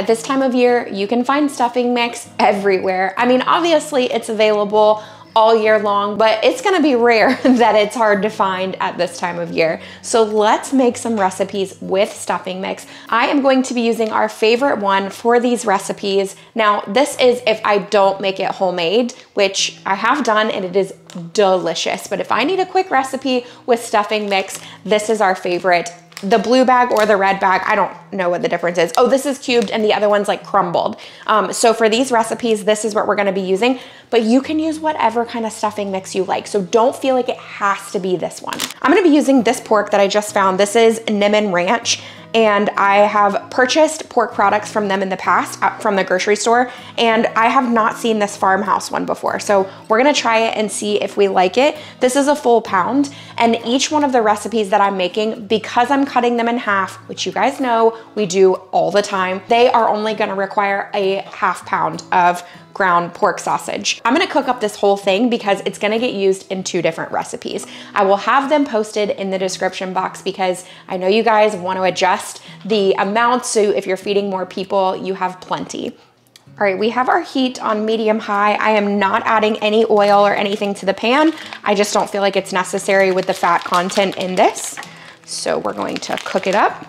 At this time of year, you can find stuffing mix everywhere. I mean, obviously it's available all year long, but it's gonna be rare that it's hard to find at this time of year. So let's make some recipes with stuffing mix. I am going to be using our favorite one for these recipes. Now, this is if I don't make it homemade, which I have done and it is delicious. But if I need a quick recipe with stuffing mix, this is our favorite the blue bag or the red bag, I don't know what the difference is. Oh, this is cubed and the other one's like crumbled. Um, so for these recipes, this is what we're gonna be using, but you can use whatever kind of stuffing mix you like. So don't feel like it has to be this one. I'm gonna be using this pork that I just found. This is Niman Ranch and I have purchased pork products from them in the past uh, from the grocery store and I have not seen this farmhouse one before. So we're gonna try it and see if we like it. This is a full pound and each one of the recipes that I'm making, because I'm cutting them in half, which you guys know we do all the time, they are only gonna require a half pound of ground pork sausage. I'm gonna cook up this whole thing because it's gonna get used in two different recipes. I will have them posted in the description box because I know you guys wanna adjust the amount so if you're feeding more people, you have plenty. All right, we have our heat on medium high. I am not adding any oil or anything to the pan. I just don't feel like it's necessary with the fat content in this. So we're going to cook it up.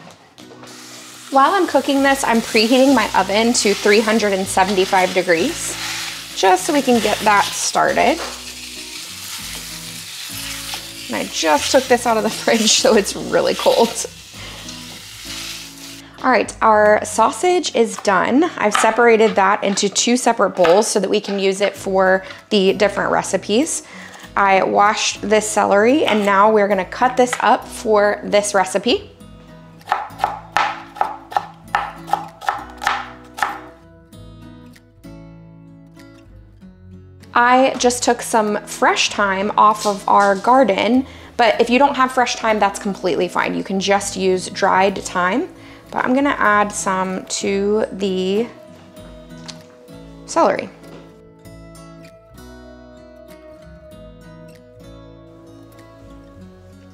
While I'm cooking this, I'm preheating my oven to 375 degrees, just so we can get that started. And I just took this out of the fridge, so it's really cold. All right, our sausage is done. I've separated that into two separate bowls so that we can use it for the different recipes. I washed this celery and now we're gonna cut this up for this recipe. I just took some fresh thyme off of our garden, but if you don't have fresh thyme, that's completely fine. You can just use dried thyme, but I'm gonna add some to the celery.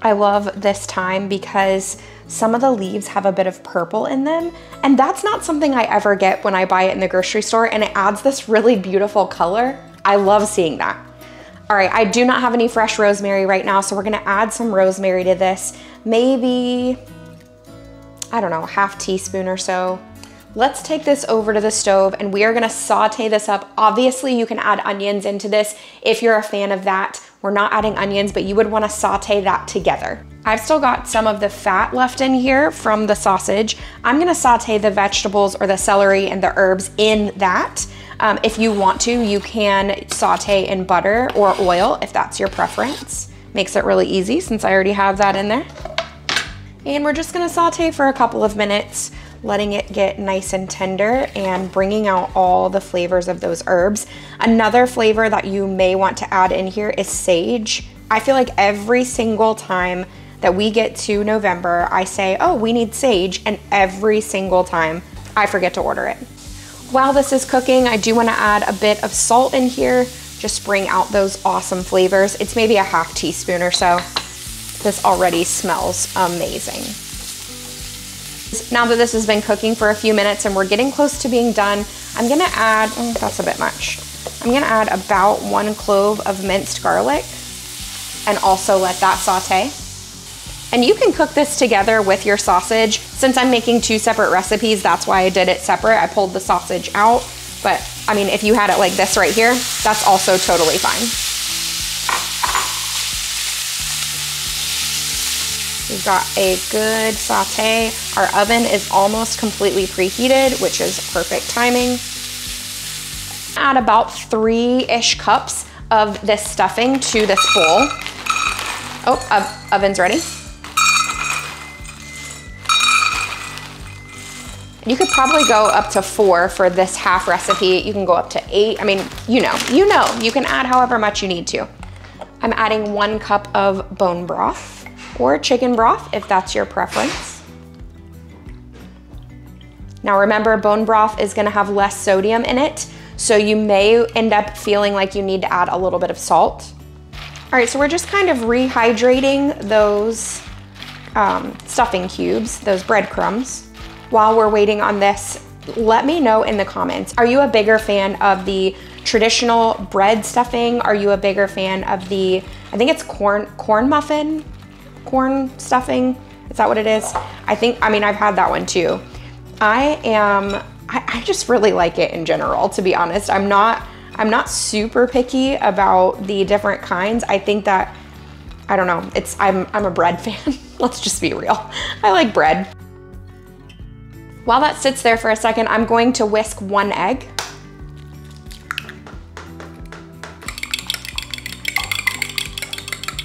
I love this thyme because some of the leaves have a bit of purple in them, and that's not something I ever get when I buy it in the grocery store, and it adds this really beautiful color. I love seeing that. All right, I do not have any fresh rosemary right now, so we're gonna add some rosemary to this. Maybe, I don't know, half teaspoon or so. Let's take this over to the stove and we are gonna saute this up. Obviously, you can add onions into this if you're a fan of that. We're not adding onions, but you would wanna saute that together. I've still got some of the fat left in here from the sausage. I'm gonna saute the vegetables or the celery and the herbs in that. Um, if you want to, you can saute in butter or oil if that's your preference. Makes it really easy since I already have that in there. And we're just gonna saute for a couple of minutes, letting it get nice and tender and bringing out all the flavors of those herbs. Another flavor that you may want to add in here is sage. I feel like every single time that we get to November, I say, oh, we need sage, and every single time I forget to order it. While this is cooking, I do wanna add a bit of salt in here, just bring out those awesome flavors. It's maybe a half teaspoon or so. This already smells amazing. Now that this has been cooking for a few minutes and we're getting close to being done, I'm gonna add, oh, that's a bit much. I'm gonna add about one clove of minced garlic and also let that saute. And you can cook this together with your sausage. Since I'm making two separate recipes, that's why I did it separate. I pulled the sausage out, but I mean, if you had it like this right here, that's also totally fine. We've got a good saute. Our oven is almost completely preheated, which is perfect timing. Add about three-ish cups of this stuffing to this bowl. Oh, oven's ready. You could probably go up to four for this half recipe. You can go up to eight. I mean, you know, you know, you can add however much you need to. I'm adding one cup of bone broth or chicken broth if that's your preference. Now remember, bone broth is gonna have less sodium in it, so you may end up feeling like you need to add a little bit of salt. All right, so we're just kind of rehydrating those um, stuffing cubes, those breadcrumbs while we're waiting on this let me know in the comments. Are you a bigger fan of the traditional bread stuffing? Are you a bigger fan of the, I think it's corn, corn muffin, corn stuffing? Is that what it is? I think, I mean, I've had that one too. I am, I, I just really like it in general, to be honest. I'm not, I'm not super picky about the different kinds. I think that, I don't know, it's, I'm, I'm a bread fan. Let's just be real. I like bread. While that sits there for a second, I'm going to whisk one egg.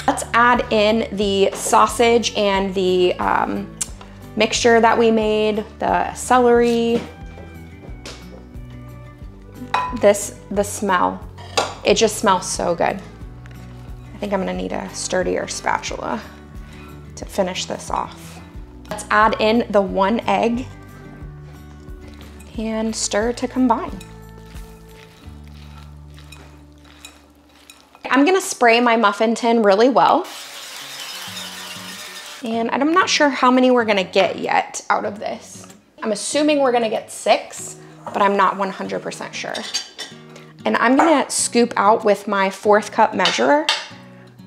Let's add in the sausage and the um, mixture that we made, the celery. This, the smell, it just smells so good. I think I'm gonna need a sturdier spatula to finish this off. Let's add in the one egg and stir to combine. I'm gonna spray my muffin tin really well. And I'm not sure how many we're gonna get yet out of this. I'm assuming we're gonna get six, but I'm not 100% sure. And I'm gonna scoop out with my fourth cup measurer.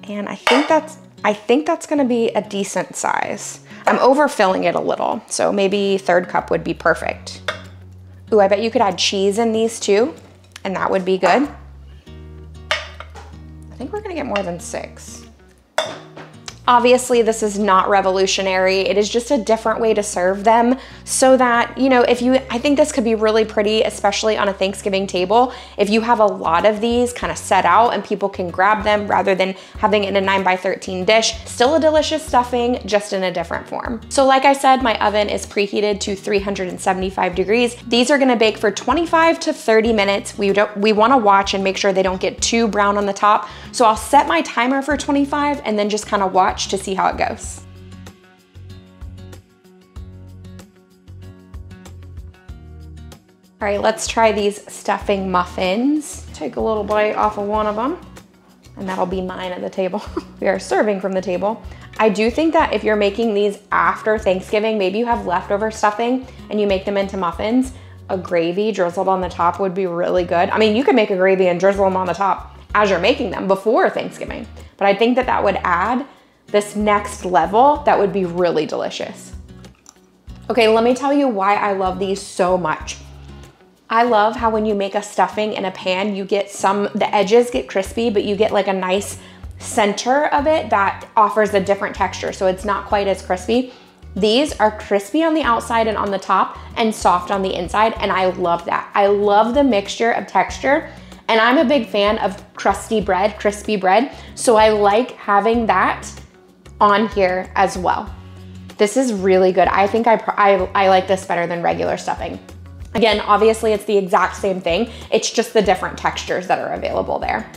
And I think that's, I think that's gonna be a decent size. I'm overfilling it a little, so maybe third cup would be perfect. Ooh, I bet you could add cheese in these too, and that would be good. I think we're gonna get more than six. Obviously, this is not revolutionary. It is just a different way to serve them so that, you know, if you, I think this could be really pretty, especially on a Thanksgiving table. If you have a lot of these kind of set out and people can grab them rather than having it in a 9 by 13 dish, still a delicious stuffing, just in a different form. So like I said, my oven is preheated to 375 degrees. These are gonna bake for 25 to 30 minutes. We, don't, we wanna watch and make sure they don't get too brown on the top. So I'll set my timer for 25 and then just kind of watch watch to see how it goes. All right, let's try these stuffing muffins. Take a little bite off of one of them and that'll be mine at the table. we are serving from the table. I do think that if you're making these after Thanksgiving, maybe you have leftover stuffing and you make them into muffins, a gravy drizzled on the top would be really good. I mean, you could make a gravy and drizzle them on the top as you're making them before Thanksgiving, but I think that that would add this next level that would be really delicious. Okay, let me tell you why I love these so much. I love how when you make a stuffing in a pan, you get some, the edges get crispy, but you get like a nice center of it that offers a different texture. So it's not quite as crispy. These are crispy on the outside and on the top and soft on the inside. And I love that. I love the mixture of texture. And I'm a big fan of crusty bread, crispy bread. So I like having that on here as well. This is really good. I think I, I, I like this better than regular stuffing. Again, obviously it's the exact same thing. It's just the different textures that are available there.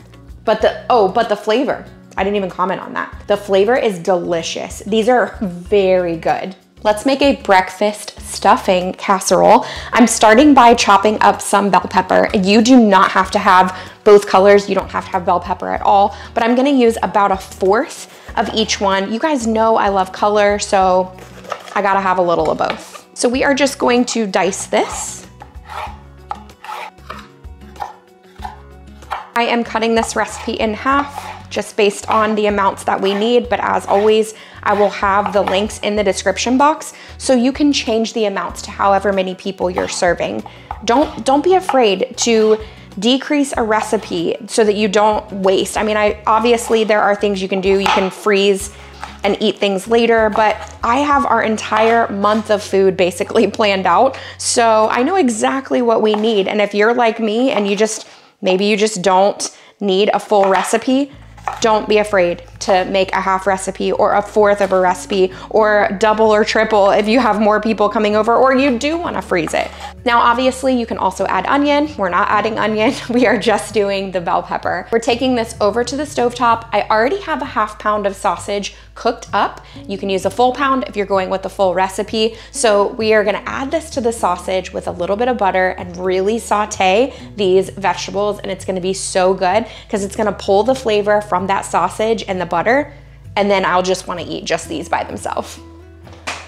But the, oh, but the flavor, I didn't even comment on that. The flavor is delicious. These are very good. Let's make a breakfast stuffing casserole. I'm starting by chopping up some bell pepper. You do not have to have both colors. You don't have to have bell pepper at all, but I'm gonna use about a fourth of each one. You guys know I love color, so I gotta have a little of both. So we are just going to dice this. I am cutting this recipe in half just based on the amounts that we need, but as always, I will have the links in the description box so you can change the amounts to however many people you're serving. Don't, don't be afraid to decrease a recipe so that you don't waste. I mean, I obviously there are things you can do. You can freeze and eat things later, but I have our entire month of food basically planned out. So I know exactly what we need. And if you're like me and you just, maybe you just don't need a full recipe, don't be afraid to make a half recipe or a fourth of a recipe or double or triple if you have more people coming over or you do wanna freeze it. Now, obviously you can also add onion. We're not adding onion. We are just doing the bell pepper. We're taking this over to the stove top. I already have a half pound of sausage cooked up. You can use a full pound if you're going with the full recipe. So we are gonna add this to the sausage with a little bit of butter and really saute these vegetables and it's gonna be so good because it's gonna pull the flavor from that sausage and the butter and then I'll just wanna eat just these by themselves.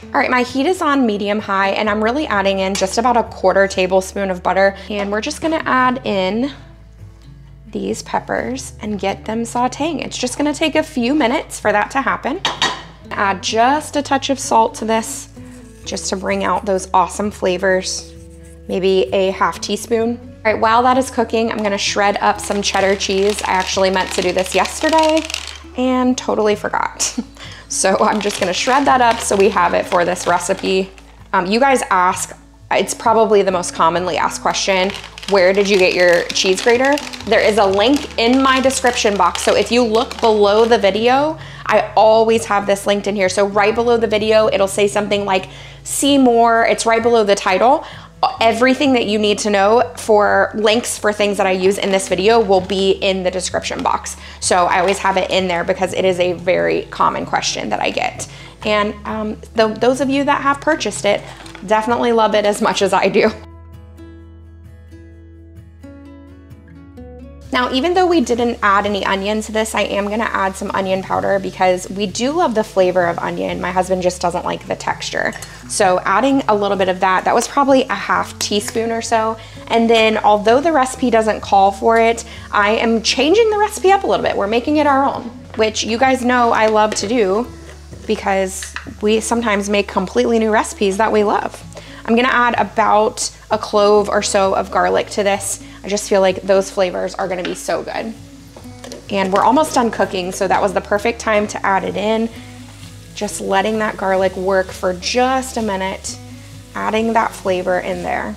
All right, my heat is on medium high and I'm really adding in just about a quarter tablespoon of butter and we're just gonna add in these peppers and get them sauteing. It's just gonna take a few minutes for that to happen. Add just a touch of salt to this just to bring out those awesome flavors. Maybe a half teaspoon. All right, while that is cooking, I'm gonna shred up some cheddar cheese. I actually meant to do this yesterday and totally forgot. so I'm just gonna shred that up so we have it for this recipe. Um, you guys ask, it's probably the most commonly asked question, where did you get your cheese grater? There is a link in my description box. So if you look below the video, I always have this linked in here. So right below the video, it'll say something like, see more. It's right below the title. Everything that you need to know for links for things that I use in this video will be in the description box. So I always have it in there because it is a very common question that I get. And um, the, those of you that have purchased it definitely love it as much as I do. Now, even though we didn't add any onion to this, I am gonna add some onion powder because we do love the flavor of onion. My husband just doesn't like the texture. So adding a little bit of that, that was probably a half teaspoon or so. And then although the recipe doesn't call for it, I am changing the recipe up a little bit. We're making it our own, which you guys know I love to do because we sometimes make completely new recipes that we love. I'm gonna add about a clove or so of garlic to this. I just feel like those flavors are gonna be so good. And we're almost done cooking, so that was the perfect time to add it in. Just letting that garlic work for just a minute, adding that flavor in there.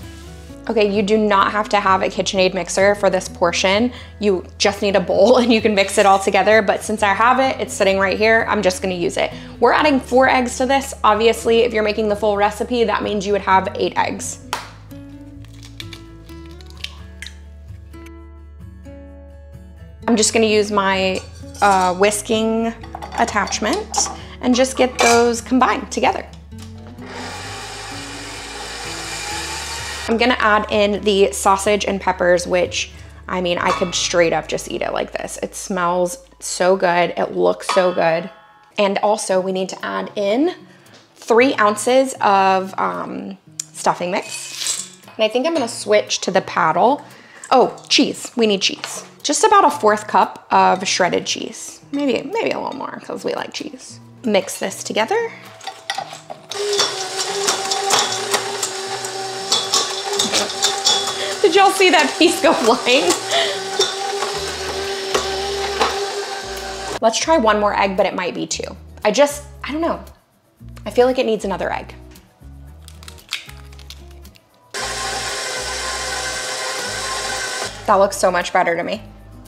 Okay, you do not have to have a KitchenAid mixer for this portion. You just need a bowl and you can mix it all together. But since I have it, it's sitting right here, I'm just gonna use it. We're adding four eggs to this. Obviously, if you're making the full recipe, that means you would have eight eggs. I'm just gonna use my uh, whisking attachment and just get those combined together. I'm gonna add in the sausage and peppers, which I mean, I could straight up just eat it like this. It smells so good. It looks so good. And also we need to add in three ounces of um, stuffing mix. And I think I'm gonna switch to the paddle. Oh, cheese, we need cheese. Just about a fourth cup of shredded cheese. Maybe, maybe a little more because we like cheese. Mix this together. Did y'all see that piece go flying? Let's try one more egg, but it might be two. I just, I don't know. I feel like it needs another egg. That looks so much better to me.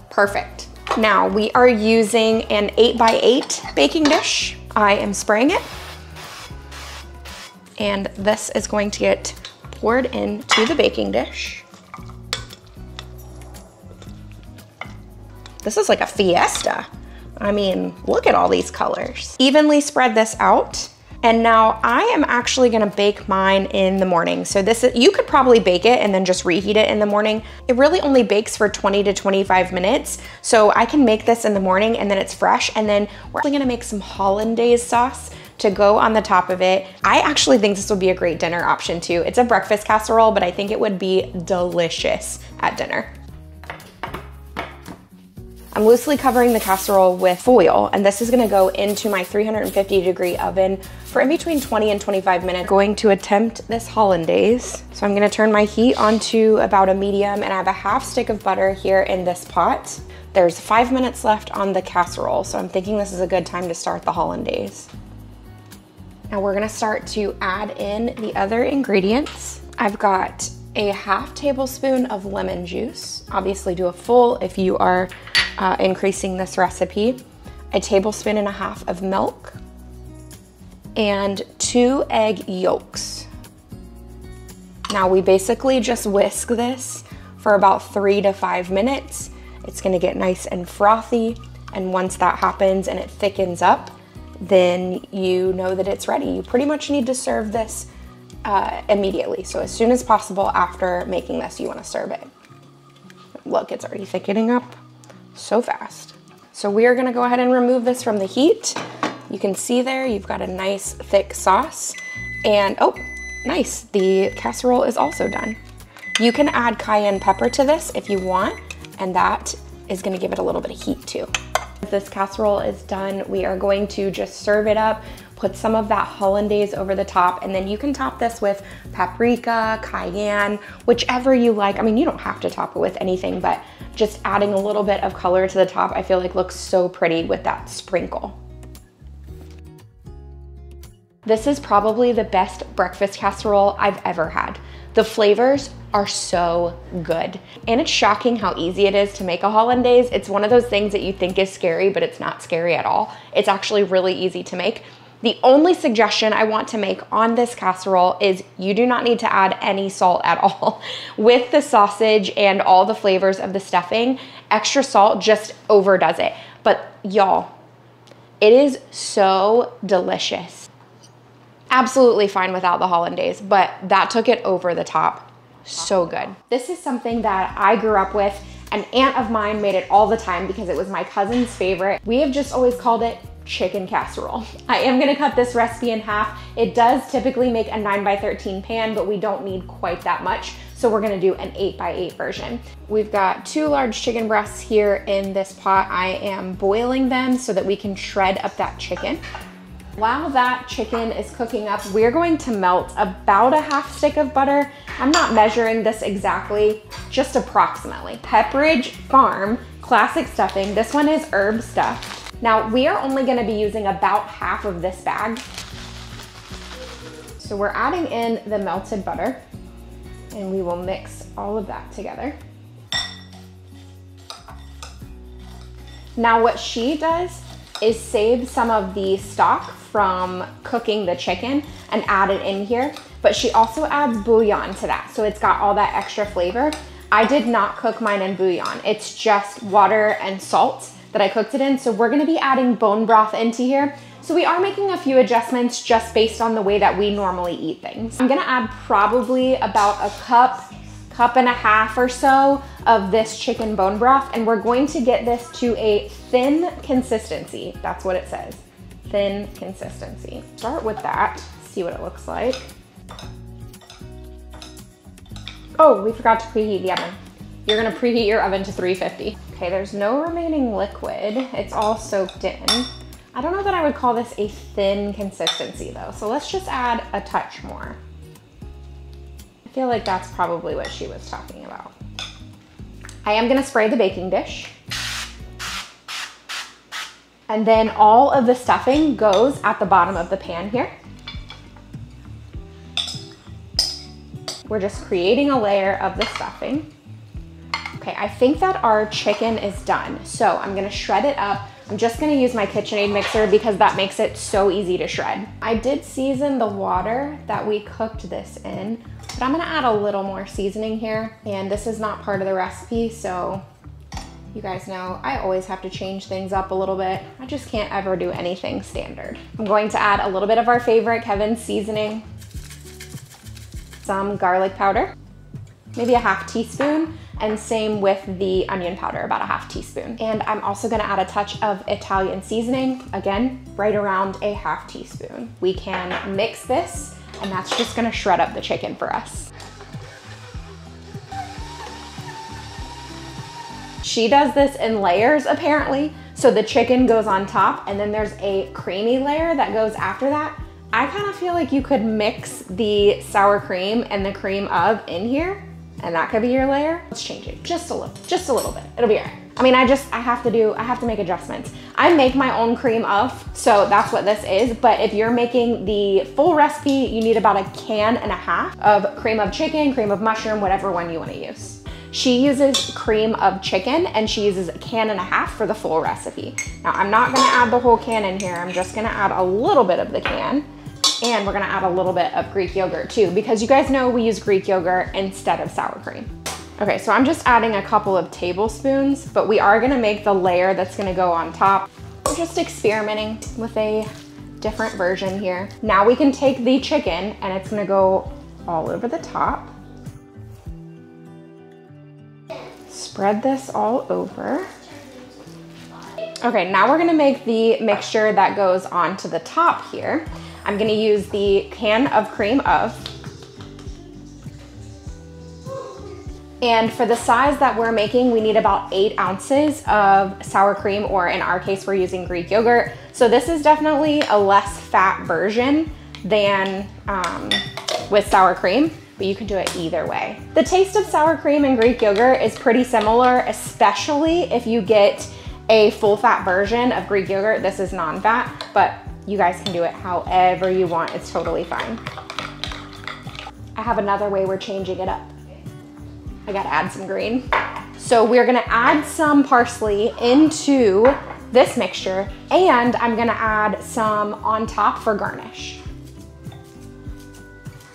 Perfect. Now we are using an eight by eight baking dish. I am spraying it. And this is going to get poured into the baking dish. This is like a fiesta. I mean, look at all these colors. Evenly spread this out. And now I am actually gonna bake mine in the morning. So this is, you could probably bake it and then just reheat it in the morning. It really only bakes for 20 to 25 minutes. So I can make this in the morning and then it's fresh. And then we're actually gonna make some hollandaise sauce to go on the top of it. I actually think this would be a great dinner option too. It's a breakfast casserole, but I think it would be delicious at dinner. I'm loosely covering the casserole with foil, and this is gonna go into my 350 degree oven for in between 20 and 25 minutes. Going to attempt this hollandaise. So I'm gonna turn my heat onto about a medium, and I have a half stick of butter here in this pot. There's five minutes left on the casserole, so I'm thinking this is a good time to start the hollandaise. Now we're gonna start to add in the other ingredients. I've got a half tablespoon of lemon juice. Obviously do a full if you are uh, increasing this recipe, a tablespoon and a half of milk, and two egg yolks. Now we basically just whisk this for about three to five minutes. It's gonna get nice and frothy. And once that happens and it thickens up, then you know that it's ready. You pretty much need to serve this uh, immediately. So as soon as possible after making this, you wanna serve it. Look, it's already thickening up so fast. So we are gonna go ahead and remove this from the heat. You can see there, you've got a nice thick sauce. And oh, nice, the casserole is also done. You can add cayenne pepper to this if you want, and that is gonna give it a little bit of heat too. This casserole is done. We are going to just serve it up, put some of that hollandaise over the top, and then you can top this with paprika, cayenne, whichever you like. I mean, you don't have to top it with anything, but just adding a little bit of color to the top, I feel like looks so pretty with that sprinkle. This is probably the best breakfast casserole I've ever had. The flavors are so good. And it's shocking how easy it is to make a hollandaise. It's one of those things that you think is scary, but it's not scary at all. It's actually really easy to make. The only suggestion I want to make on this casserole is you do not need to add any salt at all. With the sausage and all the flavors of the stuffing, extra salt just overdoes it. But y'all, it is so delicious absolutely fine without the hollandaise, but that took it over the top. So good. This is something that I grew up with. An aunt of mine made it all the time because it was my cousin's favorite. We have just always called it chicken casserole. I am gonna cut this recipe in half. It does typically make a 9 by 13 pan, but we don't need quite that much. So we're gonna do an 8 by 8 version. We've got two large chicken breasts here in this pot. I am boiling them so that we can shred up that chicken. While that chicken is cooking up, we're going to melt about a half stick of butter. I'm not measuring this exactly, just approximately. Pepperidge Farm classic stuffing. This one is herb stuffed. Now we are only gonna be using about half of this bag. So we're adding in the melted butter and we will mix all of that together. Now what she does is save some of the stock from cooking the chicken and add it in here. But she also adds bouillon to that. So it's got all that extra flavor. I did not cook mine in bouillon. It's just water and salt that I cooked it in. So we're gonna be adding bone broth into here. So we are making a few adjustments just based on the way that we normally eat things. I'm gonna add probably about a cup, cup and a half or so of this chicken bone broth. And we're going to get this to a thin consistency. That's what it says thin consistency. Start with that, see what it looks like. Oh, we forgot to preheat the oven. You're gonna preheat your oven to 350. Okay, there's no remaining liquid. It's all soaked in. I don't know that I would call this a thin consistency though, so let's just add a touch more. I feel like that's probably what she was talking about. I am gonna spray the baking dish. And then all of the stuffing goes at the bottom of the pan here. We're just creating a layer of the stuffing. Okay, I think that our chicken is done. So I'm gonna shred it up. I'm just gonna use my KitchenAid mixer because that makes it so easy to shred. I did season the water that we cooked this in, but I'm gonna add a little more seasoning here. And this is not part of the recipe, so you guys know I always have to change things up a little bit. I just can't ever do anything standard. I'm going to add a little bit of our favorite Kevin's seasoning, some garlic powder, maybe a half teaspoon, and same with the onion powder, about a half teaspoon. And I'm also gonna add a touch of Italian seasoning, again, right around a half teaspoon. We can mix this, and that's just gonna shred up the chicken for us. She does this in layers apparently. So the chicken goes on top and then there's a creamy layer that goes after that. I kind of feel like you could mix the sour cream and the cream of in here and that could be your layer. Let's change it just a little, just a little bit. It'll be all right. I mean, I just, I have to do, I have to make adjustments. I make my own cream of, so that's what this is. But if you're making the full recipe, you need about a can and a half of cream of chicken, cream of mushroom, whatever one you wanna use. She uses cream of chicken and she uses a can and a half for the full recipe. Now I'm not gonna add the whole can in here. I'm just gonna add a little bit of the can and we're gonna add a little bit of Greek yogurt too because you guys know we use Greek yogurt instead of sour cream. Okay, so I'm just adding a couple of tablespoons, but we are gonna make the layer that's gonna go on top. We're just experimenting with a different version here. Now we can take the chicken and it's gonna go all over the top. Spread this all over. Okay, now we're gonna make the mixture that goes onto the top here. I'm gonna use the can of cream of. And for the size that we're making, we need about eight ounces of sour cream, or in our case, we're using Greek yogurt. So this is definitely a less fat version than um, with sour cream, but you can do it either way. The taste of sour cream and Greek yogurt is pretty similar, especially if you get a full fat version of Greek yogurt. This is non-fat, but you guys can do it however you want. It's totally fine. I have another way we're changing it up. I gotta add some green. So we're gonna add some parsley into this mixture and I'm gonna add some on top for garnish.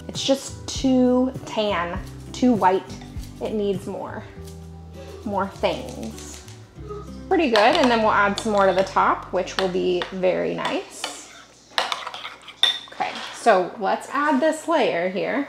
It's just too tan, too white. It needs more, more things. Pretty good, and then we'll add some more to the top, which will be very nice. So let's add this layer here.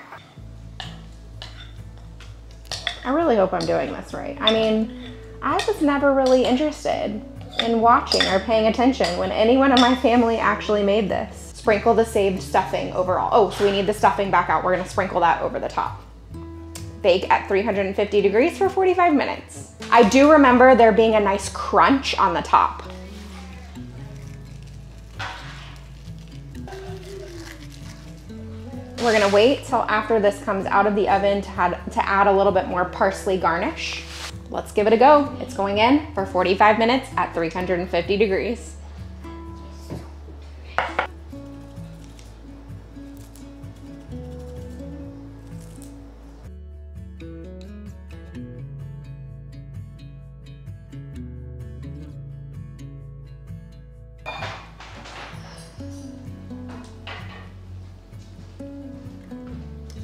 I really hope I'm doing this right. I mean, I was never really interested in watching or paying attention when anyone in my family actually made this. Sprinkle the saved stuffing overall. Oh, so we need the stuffing back out. We're gonna sprinkle that over the top. Bake at 350 degrees for 45 minutes. I do remember there being a nice crunch on the top. We're gonna wait till after this comes out of the oven to add, to add a little bit more parsley garnish. Let's give it a go. It's going in for 45 minutes at 350 degrees.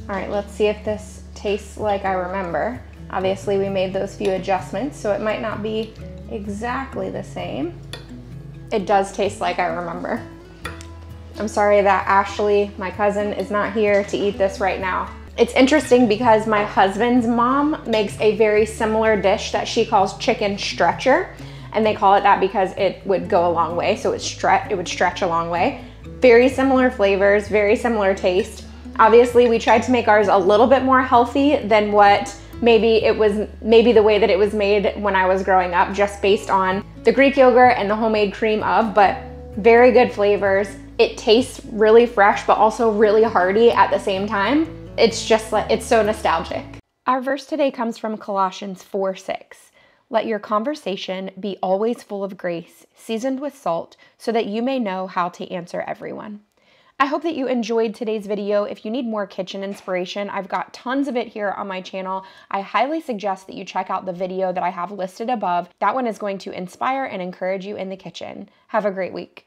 All right, let's see if this tastes like I remember. Obviously we made those few adjustments, so it might not be exactly the same. It does taste like I remember. I'm sorry that Ashley, my cousin, is not here to eat this right now. It's interesting because my husband's mom makes a very similar dish that she calls chicken stretcher. And they call it that because it would go a long way. So it, stre it would stretch a long way. Very similar flavors, very similar taste. Obviously, we tried to make ours a little bit more healthy than what maybe it was maybe the way that it was made when I was growing up, just based on the Greek yogurt and the homemade cream of, but very good flavors. It tastes really fresh, but also really hearty at the same time. It's just like, it's so nostalgic. Our verse today comes from Colossians 4 6. Let your conversation be always full of grace, seasoned with salt, so that you may know how to answer everyone. I hope that you enjoyed today's video. If you need more kitchen inspiration, I've got tons of it here on my channel. I highly suggest that you check out the video that I have listed above. That one is going to inspire and encourage you in the kitchen. Have a great week.